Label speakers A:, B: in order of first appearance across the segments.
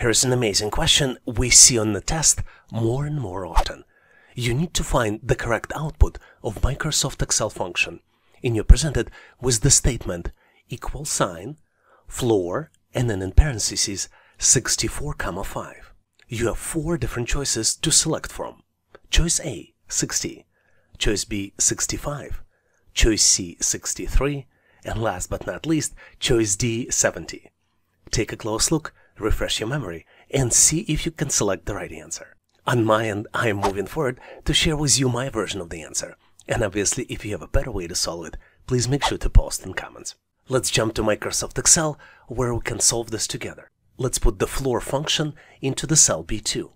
A: Here's an amazing question we see on the test more and more often. You need to find the correct output of Microsoft Excel function, and you're presented with the statement equal sign, floor, and then in parentheses 64, comma 5. You have four different choices to select from. Choice A, 60. Choice B, 65. Choice C, 63. And last but not least, choice D, 70. Take a close look refresh your memory, and see if you can select the right answer. On my end, I am moving forward to share with you my version of the answer. And obviously, if you have a better way to solve it, please make sure to post in comments. Let's jump to Microsoft Excel, where we can solve this together. Let's put the floor function into the cell B2.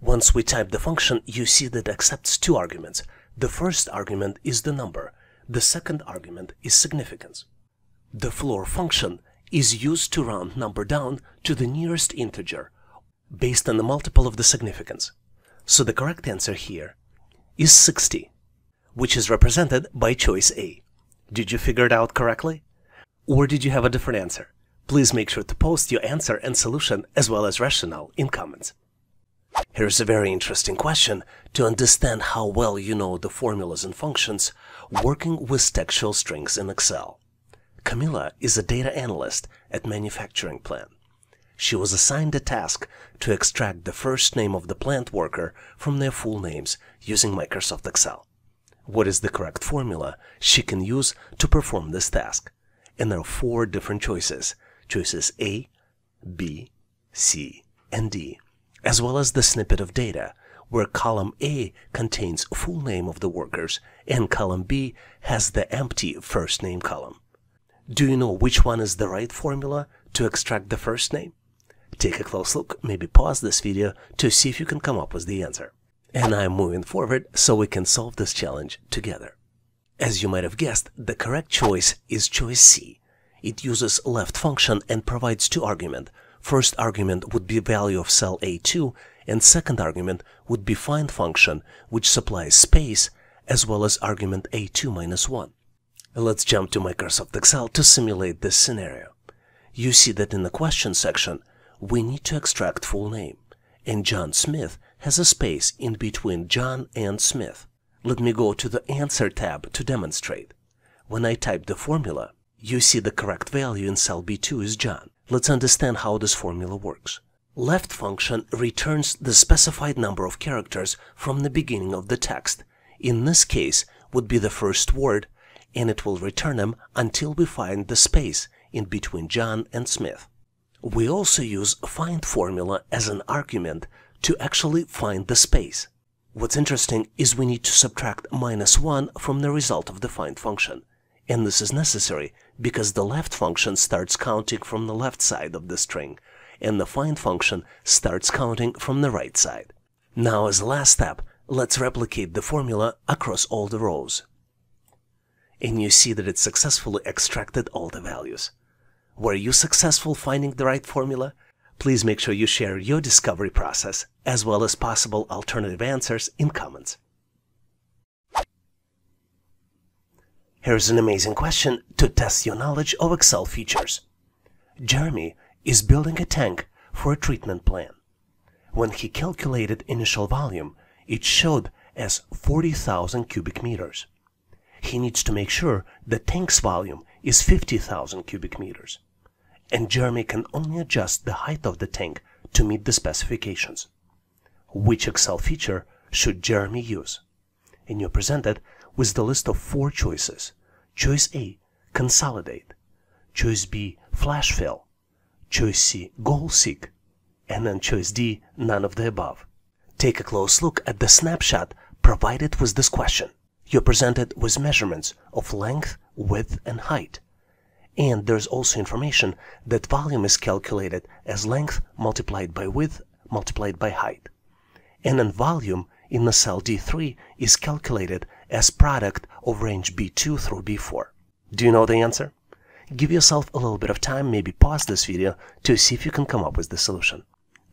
A: Once we type the function, you see that it accepts two arguments. The first argument is the number. The second argument is significance. The floor function is used to round number down to the nearest integer based on the multiple of the significance. So the correct answer here is 60, which is represented by choice A. Did you figure it out correctly? Or did you have a different answer? Please make sure to post your answer and solution as well as rationale in comments. Here's a very interesting question to understand how well you know the formulas and functions working with textual strings in Excel. Camilla is a data analyst at manufacturing plant. She was assigned a task to extract the first name of the plant worker from their full names using Microsoft Excel. What is the correct formula she can use to perform this task? And there are four different choices. Choices A, B, C, and D, as well as the snippet of data, where column A contains full name of the workers and column B has the empty first name column. Do you know which one is the right formula to extract the first name? Take a close look, maybe pause this video to see if you can come up with the answer. And I'm moving forward so we can solve this challenge together. As you might have guessed, the correct choice is choice C. It uses left function and provides two arguments. First argument would be value of cell A2 and second argument would be find function which supplies space as well as argument A2 minus 1. Let's jump to Microsoft Excel to simulate this scenario. You see that in the question section, we need to extract full name, and John Smith has a space in between John and Smith. Let me go to the Answer tab to demonstrate. When I type the formula, you see the correct value in cell B2 is John. Let's understand how this formula works. Left function returns the specified number of characters from the beginning of the text. In this case, would be the first word and it will return them until we find the space in between John and Smith. We also use find formula as an argument to actually find the space. What's interesting is we need to subtract minus 1 from the result of the find function. And this is necessary because the left function starts counting from the left side of the string and the find function starts counting from the right side. Now as last step, let's replicate the formula across all the rows and you see that it successfully extracted all the values. Were you successful finding the right formula? Please make sure you share your discovery process as well as possible alternative answers in comments. Here's an amazing question to test your knowledge of Excel features. Jeremy is building a tank for a treatment plan. When he calculated initial volume, it showed as 40,000 cubic meters he needs to make sure the tank's volume is 50,000 cubic meters. And Jeremy can only adjust the height of the tank to meet the specifications. Which Excel feature should Jeremy use? And you're presented with the list of four choices. Choice A, consolidate. Choice B, flash fill. Choice C, goal seek. And then choice D, none of the above. Take a close look at the snapshot provided with this question you're presented with measurements of length, width, and height. And there's also information that volume is calculated as length multiplied by width multiplied by height. And then volume in the cell D3 is calculated as product of range B2 through B4. Do you know the answer? Give yourself a little bit of time, maybe pause this video to see if you can come up with the solution.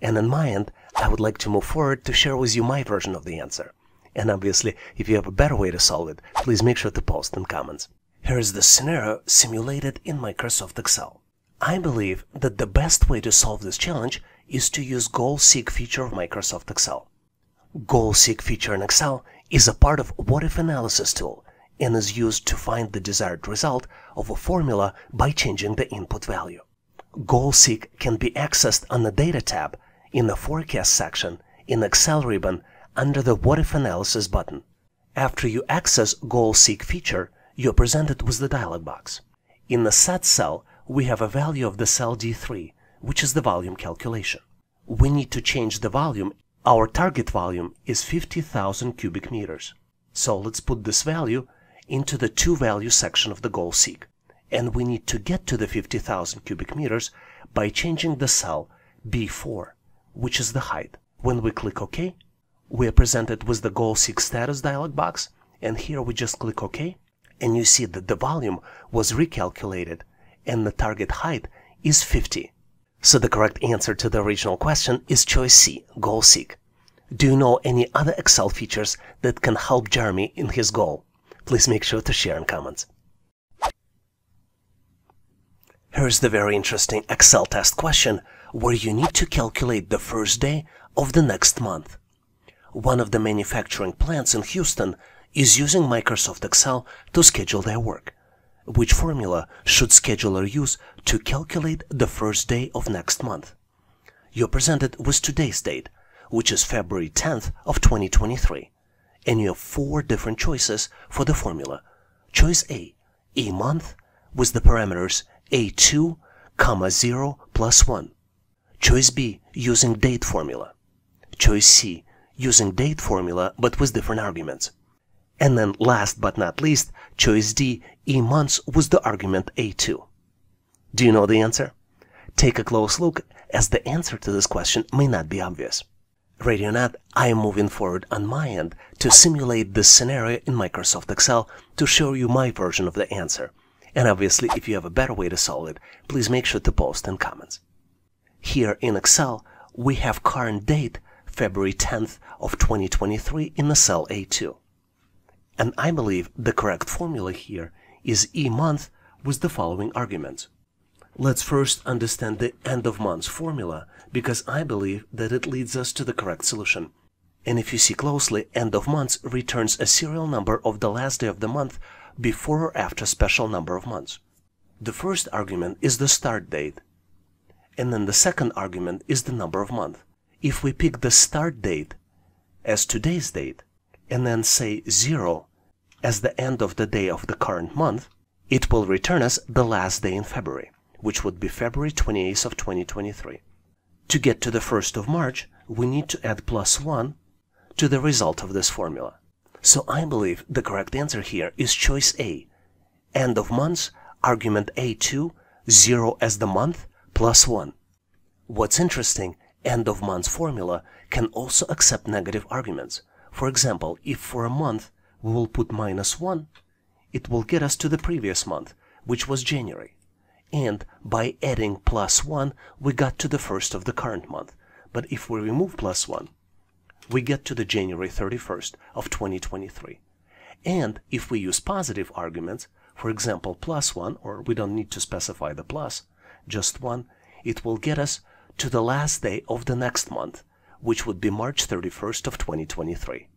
A: And in my end, I would like to move forward to share with you my version of the answer. And obviously, if you have a better way to solve it, please make sure to post in comments. Here is the scenario simulated in Microsoft Excel. I believe that the best way to solve this challenge is to use Goal Seek feature of Microsoft Excel. Goal Seek feature in Excel is a part of What If Analysis tool and is used to find the desired result of a formula by changing the input value. Goal Seek can be accessed on the Data tab in the Forecast section in Excel ribbon under the What If Analysis button. After you access Goal Seek feature, you're presented with the dialog box. In the Set cell, we have a value of the cell D3, which is the volume calculation. We need to change the volume. Our target volume is 50,000 cubic meters. So let's put this value into the to value section of the goal seek. And we need to get to the 50,000 cubic meters by changing the cell B4, which is the height. When we click OK, we are presented with the goal seek status dialog box. And here we just click OK. And you see that the volume was recalculated and the target height is 50. So the correct answer to the original question is choice C, goal seek. Do you know any other Excel features that can help Jeremy in his goal? Please make sure to share in comments. Here's the very interesting Excel test question where you need to calculate the first day of the next month. One of the manufacturing plants in Houston is using Microsoft Excel to schedule their work which formula should scheduler use to calculate the first day of next month? You're presented with today's date, which is February 10th of 2023, and you have four different choices for the formula. Choice A, a month with the parameters A2, comma 0 plus 1. Choice B, using date formula. Choice C, using date formula but with different arguments. And then last but not least, choice D, E months was the argument A2. Do you know the answer? Take a close look as the answer to this question may not be obvious. RadioNet, I am moving forward on my end to simulate this scenario in Microsoft Excel to show you my version of the answer. And obviously, if you have a better way to solve it, please make sure to post in comments. Here in Excel, we have current date, February 10th of 2023 in the cell A2. And I believe the correct formula here is e month with the following arguments. Let's first understand the end of months formula because I believe that it leads us to the correct solution. And if you see closely, end of months returns a serial number of the last day of the month before or after special number of months. The first argument is the start date. And then the second argument is the number of month. If we pick the start date as today's date, and then say 0 as the end of the day of the current month, it will return us the last day in February, which would be February 28th of 2023. To get to the 1st of March, we need to add plus 1 to the result of this formula. So I believe the correct answer here is choice A. End of months, argument A2, 0 as the month, plus 1. What's interesting, end of months formula can also accept negative arguments. For example, if for a month we will put minus 1, it will get us to the previous month, which was January. And by adding plus 1, we got to the first of the current month. But if we remove plus 1, we get to the January 31st of 2023. And if we use positive arguments, for example, plus 1, or we don't need to specify the plus, just 1, it will get us to the last day of the next month, which would be March 31st of 2023.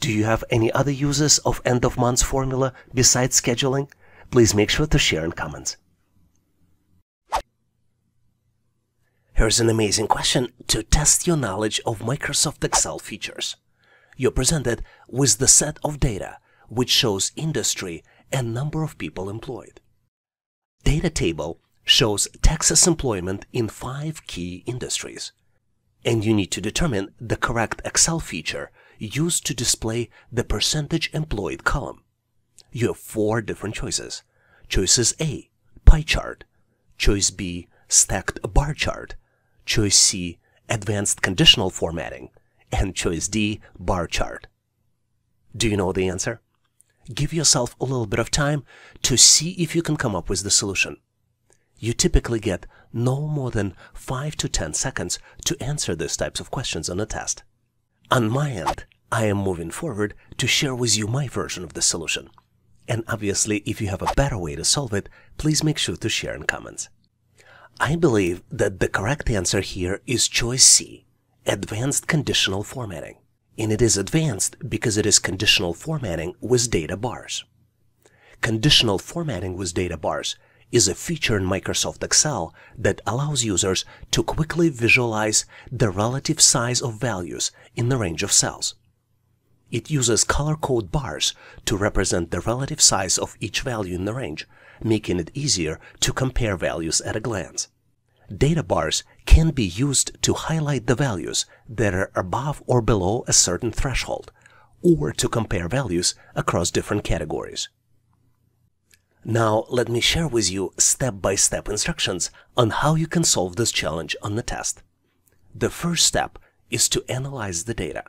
A: Do you have any other uses of end of months formula besides scheduling? Please make sure to share in comments. Here's an amazing question to test your knowledge of Microsoft Excel features. You're presented with the set of data which shows industry and number of people employed. Data table shows Texas employment in five key industries and you need to determine the correct Excel feature used to display the percentage employed column. You have four different choices. Choices A, pie chart. Choice B, stacked bar chart. Choice C, advanced conditional formatting. And choice D, bar chart. Do you know the answer? Give yourself a little bit of time to see if you can come up with the solution you typically get no more than 5 to 10 seconds to answer these types of questions on a test. On my end, I am moving forward to share with you my version of the solution. And obviously, if you have a better way to solve it, please make sure to share in comments. I believe that the correct answer here is choice C, advanced conditional formatting. And it is advanced because it is conditional formatting with data bars. Conditional formatting with data bars is a feature in Microsoft Excel that allows users to quickly visualize the relative size of values in the range of cells. It uses color code bars to represent the relative size of each value in the range, making it easier to compare values at a glance. Data bars can be used to highlight the values that are above or below a certain threshold, or to compare values across different categories. Now let me share with you step-by-step -step instructions on how you can solve this challenge on the test. The first step is to analyze the data.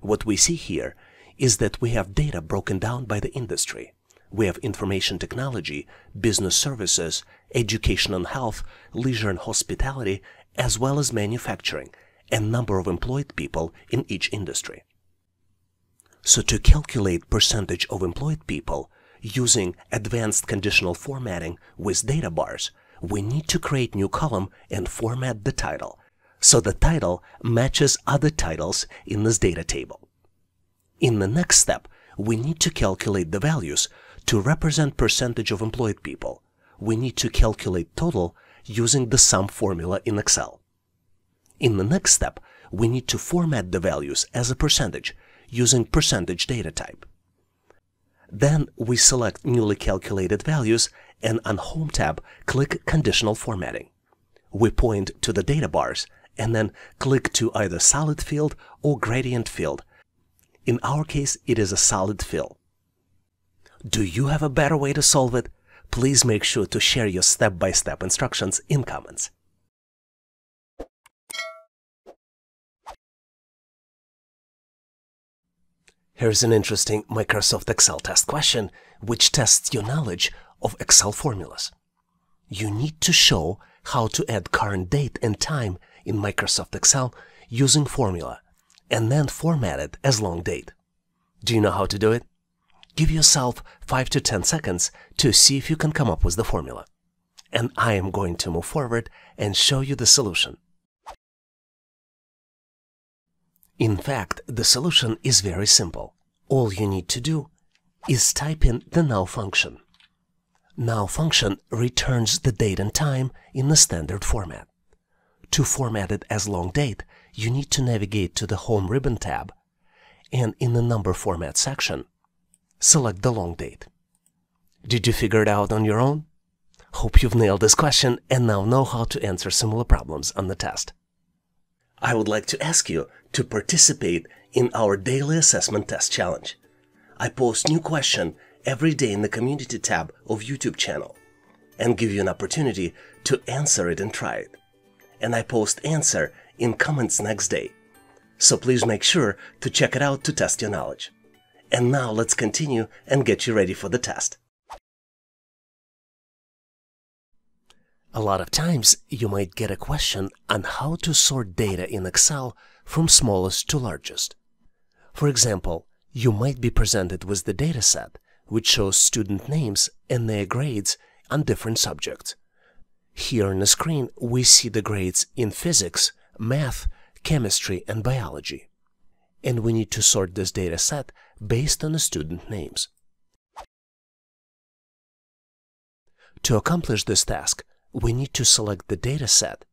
A: What we see here is that we have data broken down by the industry. We have information technology, business services, education and health, leisure and hospitality, as well as manufacturing, and number of employed people in each industry. So to calculate percentage of employed people, using advanced conditional formatting with data bars, we need to create new column and format the title. So the title matches other titles in this data table. In the next step, we need to calculate the values to represent percentage of employed people. We need to calculate total using the sum formula in Excel. In the next step, we need to format the values as a percentage using percentage data type. Then we select newly calculated values and on Home tab, click Conditional Formatting. We point to the data bars and then click to either solid field or gradient field. In our case, it is a solid fill. Do you have a better way to solve it? Please make sure to share your step-by-step -step instructions in comments. Here's an interesting Microsoft Excel test question, which tests your knowledge of Excel formulas. You need to show how to add current date and time in Microsoft Excel using formula, and then format it as long date. Do you know how to do it? Give yourself 5 to 10 seconds to see if you can come up with the formula. And I am going to move forward and show you the solution. In fact, the solution is very simple. All you need to do is type in the now function. Now function returns the date and time in the standard format. To format it as long date, you need to navigate to the Home ribbon tab and in the number format section, select the long date. Did you figure it out on your own? Hope you've nailed this question and now know how to answer similar problems on the test. I would like to ask you to participate in our daily assessment test challenge. I post new question every day in the community tab of YouTube channel and give you an opportunity to answer it and try it. And I post answer in comments next day. So please make sure to check it out to test your knowledge. And now let's continue and get you ready for the test. A lot of times you might get a question on how to sort data in Excel from smallest to largest. For example, you might be presented with the dataset, which shows student names and their grades on different subjects. Here on the screen, we see the grades in physics, math, chemistry, and biology. And we need to sort this dataset based on the student names. To accomplish this task, we need to select the data set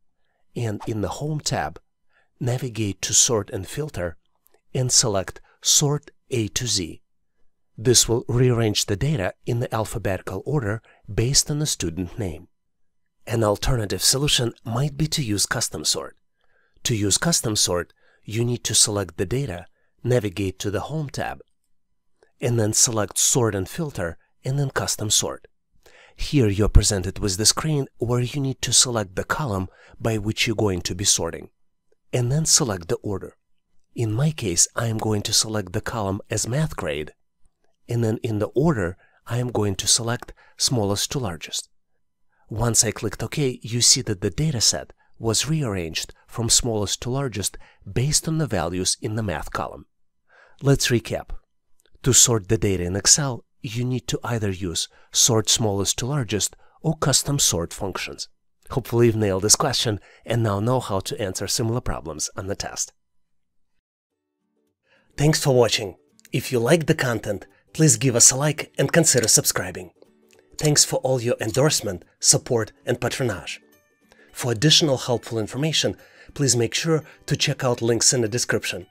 A: and in the Home tab, navigate to Sort and Filter and select Sort A to Z. This will rearrange the data in the alphabetical order based on the student name. An alternative solution might be to use Custom Sort. To use Custom Sort, you need to select the data, navigate to the Home tab, and then select Sort and Filter and then Custom Sort. Here you're presented with the screen where you need to select the column by which you're going to be sorting, and then select the order. In my case, I am going to select the column as math grade, and then in the order, I am going to select smallest to largest. Once I clicked OK, you see that the dataset was rearranged from smallest to largest based on the values in the math column. Let's recap. To sort the data in Excel, you need to either use sort smallest to largest or custom sort functions. Hopefully you've nailed this question and now know how to answer similar problems on the test. Thanks for watching. If you like the content, please give us a like and consider subscribing. Thanks for all your endorsement, support, and patronage. For additional helpful information, please make sure to check out links in the description.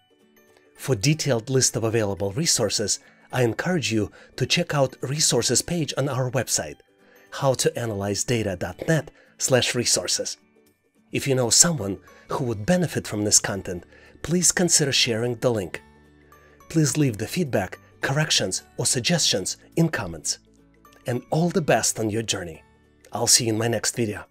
A: For detailed list of available resources, I encourage you to check out resources page on our website, howtoanalyzedata.net slash resources. If you know someone who would benefit from this content, please consider sharing the link. Please leave the feedback, corrections, or suggestions in comments. And all the best on your journey. I'll see you in my next video.